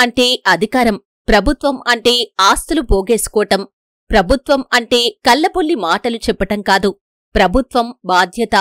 అంటే అధికారం ప్రభుత్వం అంటే ఆస్తులు పోగేసుకోవటం ప్రభుత్వం అంటే కల్లబొల్లి మాటలు చెప్పటం కాదు. ప్రభుత్వం బాధ్యత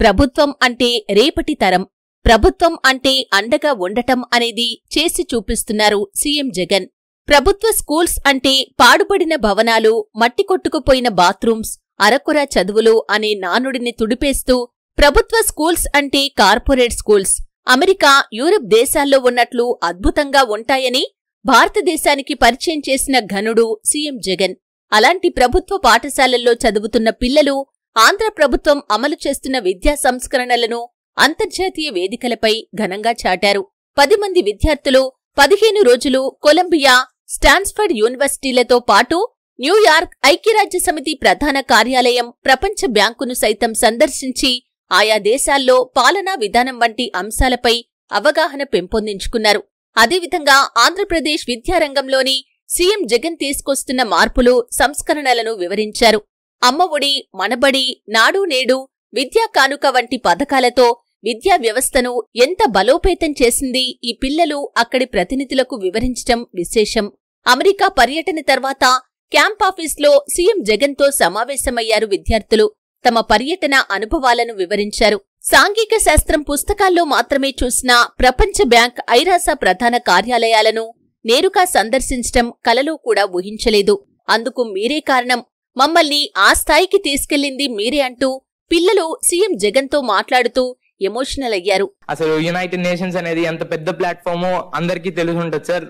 ప్రభుత్వం అంటే రేపటి తరం ప్రభుత్వం అంటే అండగా ఉండటం అనేది చేసి చూపిస్తున్నారు సీఎం జగన్. ప్రభుత్వ స్కూల్స్ అంటే పాడుపడిన భవనాలు మట్టి కొట్టుకుపోయిన బాత్రూమ్స్ అరకొర చదువులు అనే నానుడిని తుడిపేస్తూ ప్రభుత్వ స్కూల్స్ అంటే కార్పొరేట్ స్కూల్స్ అమెరికా యూరప్ దేశాల్లో ఉన్నట్లు అద్భుతంగా ఉంటాయని భారతదేశానికి పరిచయం చేసిన ఘనుడు సీఎం జగన్. అలాంటి ప్రభుత్వ పాఠశాలల్లో చదువుతున్న పిల్లలు ఆంధ్ర ప్రభుత్వం అమలు చేస్తున్న విద్యా సంస్కరణలను అంతర్జాతీయ వేదికలపై ఘనంగా చాటారు. పది మంది విద్యార్థులు పదిహేను రోజులు కొలంబియా స్టాన్స్ఫర్డ్ యూనివర్సిటీలతో పాటు న్యూయార్క్ ఐక్యరాజ్య సమితి ప్రధాన కార్యాలయం ప్రపంచ బ్యాంకును సైతం సందర్శించి ఆయా దేశాల్లో పాలనా విధానం వంటి అంశాలపై అవగాహన పెంపొందించుకున్నారు. అదేవిధంగా ఆంధ్రప్రదేశ్ విద్యారంగంలోని సీఎం జగన్ తీసుకొస్తున్న మార్పులు సంస్కరణలను వివరించారు. అమ్మఒడి మనబడి నాడు నేడు విద్యా కానుక వంటి పథకాలతో విద్యా వ్యవస్థను ఎంత బలోపేతం చేసింది ఈ పిల్లలు అక్కడి ప్రతినిధులకు వివరించటం విశేషం. అమెరికా పర్యటన తర్వాత క్యాంప్ ఆఫీస్లో సీఎం జగన్తో సమావేశమయ్యారు విద్యార్థులు. తమ పర్యటన అనుభవాలను వివరించారు. సాంఘిక శాస్త్రం పుస్తకాల్లో మాత్రమే చూసిన ప్రపంచ బ్యాంక్ ఐరాస ప్రధాన కార్యాలయాలను నేరుగా సందర్శించటం కలలో కూడా ఊహించలేదు. అందుకు మీరే కారణం? మమ్మల్ని ఆ స్థాయికి తీసుకెళ్ళింది మీరే అంటూ పిల్లలు సీఎం జగన్తో మాట్లాడుతూ ఎమోషనల్ అయ్యారు. అసలు యునైటెడ్ నేషన్స్ అనేది ఎంత పెద్ద ప్లాట్ఫామో అందరికీ తెలిసి ఉంటుంది సార్.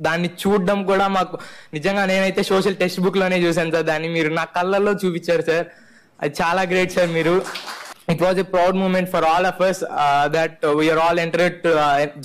దాన్ని చూడడం కూడా మాకు నిజంగా నేనైతే సోషల్ టెక్స్ట్ బుక్లోనే చూశాను సార్. దాన్ని మీరు నా కళ్ళల్లో చూపించారు సార్. అది చాలా గ్రేట్ సార్ మీరు. It was a proud moment for all of us that we're all entered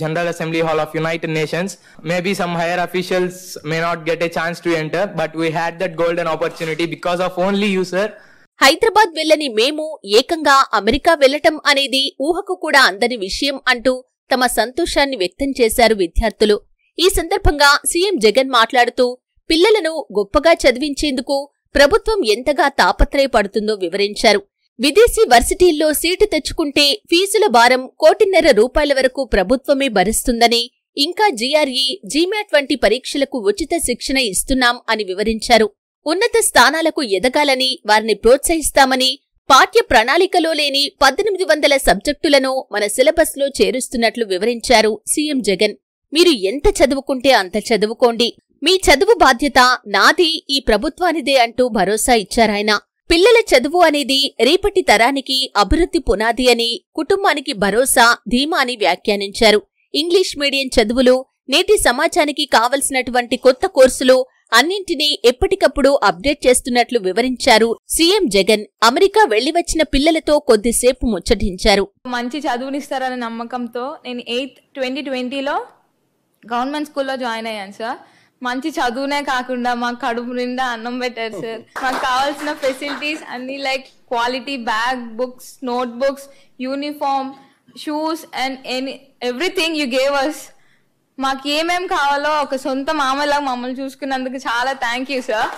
general assembly hall of United Nations maybe some higher officials may not get a chance to enter but we had that golden opportunity because of only you sir Hyderabad వెళ్ళని మేము ఏకంగా America వెళ్ళటం అనేది ఊహకు కూడా అందని విషయం అంటూ తమ సంతోషాన్ని వ్యక్తం చేశారు విద్యార్థులు. ఈ సందర్భంగా సీఎం జగన్ మాట్లాడుతూ పిల్లలను గొప్పగా చదివించేందుకు ప్రభుత్వం ఎంతగా తాపత్రయపడుతుందో వివరించారు. విదేశీ వర్సిటీల్లో సీటు తెచ్చుకుంటే ఫీజుల భారం కోటిన్నర రూపాయల వరకు ప్రభుత్వమే భరిస్తుందని ఇంకా జీఆర్ఈ జీమాట్ వంటి పరీక్షలకు ఉచిత శిక్షణ ఇస్తున్నాం అని వివరించారు. ఉన్నత స్థానాలకు ఎదగాలని వారిని ప్రోత్సహిస్తామని పాఠ్య ప్రణాళికలో లేని పద్దెనిమిది వందల సబ్జెక్టులను మన సిలబస్లో చేరుస్తున్నట్లు వివరించారు సీఎం జగన్. మీరు ఎంత చదువుకుంటే అంత చదువుకోండి. మీ చదువు బాధ్యత నాది ఈ ప్రభుత్వానిదే అంటూ భరోసా ఇచ్చారాయన పిల్లల చదువు అనేది రేపటి తరానికి అభివృద్ధి పునాది అని కుటుంబానికి భరోసా ధీమా అని వ్యాఖ్యానించారు. ఇంగ్లీష్ మీడియం చదువులు నేటి సమాజానికి కావలసినటువంటి కొత్త కోర్సులు అన్నింటినీ ఎప్పటికప్పుడు అప్డేట్ చేస్తున్నట్లు వివరించారు సీఎం జగన్. అమెరికా వెళ్ళి వచ్చిన పిల్లలతో కొద్దిసేపు ముచ్చటించారు. మంచి చదువునిస్తారనే నమ్మకంతో నేను ఎయిత్ ట్వంటీ ట్వంటీలో గవర్నమెంట్ స్కూల్లో జాయిన్ అయ్యాను సార్. మంచి చదువునే కాకుండా మాకు కడుపు నిండా అన్నం పెట్టారు సార్. మాకు కావాల్సిన ఫెసిలిటీస్ అన్ని like quality bag books note books uniform shoes and any everything you gave us మాకు ఏమేం కావాలో ఒక సొంత మామలా మమ్మల్ని చూసుకున్నందుకు చాలా థ్యాంక్ యూ సార్